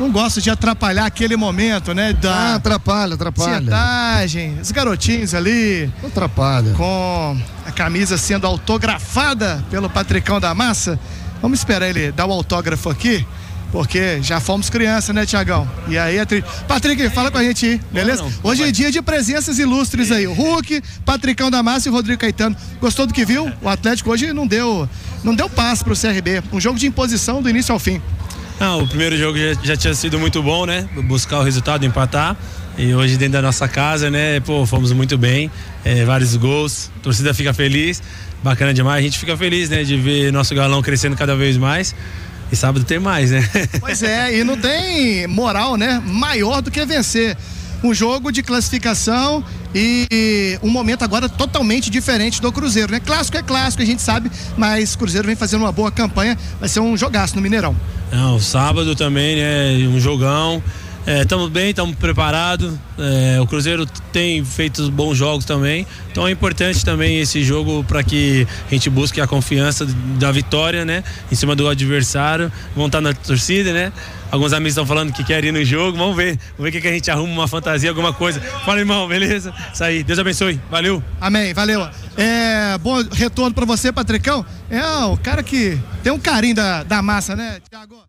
não gosto de atrapalhar aquele momento, né? Da Ah, atrapalha, atrapalha. Tietagem, os garotinhos ali Não atrapalha. com a camisa sendo autografada pelo Patricão da Massa. Vamos esperar ele dar o autógrafo aqui, porque já fomos criança, né, Tiagão? E aí, a tri... Patrick, fala com a gente aí, beleza? não, Hoje é dia de presenças ilustres aí. O Hulk, Patricão da Massa e o Rodrigo Caetano. Gostou do que viu? O Atlético hoje não deu, não deu passe pro CRB. Um jogo de imposição do início ao fim. Não, o primeiro jogo já, já tinha sido muito bom, né? Buscar o resultado, empatar. E hoje dentro da nossa casa, né? Pô, fomos muito bem. É, vários gols. A torcida fica feliz. Bacana demais. A gente fica feliz, né? De ver nosso galão crescendo cada vez mais. E sábado tem mais, né? Pois é, e não tem moral, né? Maior do que vencer. Um jogo de classificação e um momento agora totalmente diferente do Cruzeiro, né? Clássico é clássico, a gente sabe, mas o Cruzeiro vem fazendo uma boa campanha, vai ser um jogaço no Mineirão. Não, sábado também, né? Um jogão. Estamos bem, estamos preparados. É, o Cruzeiro tem feito bons jogos também. Então é importante também esse jogo para que a gente busque a confiança da vitória, né? Em cima do adversário. Vão estar na torcida, né? Alguns amigos estão falando que querem ir no jogo. Vamos ver. Vamos ver o que, a gente arruma, uma fantasia, alguma coisa. Fala, irmão, beleza? Isso aí. Deus abençoe. Valeu. Amém, valeu. É, bom retorno para você, Patricão. É o cara que tem um carinho da, da massa, né, Thiago?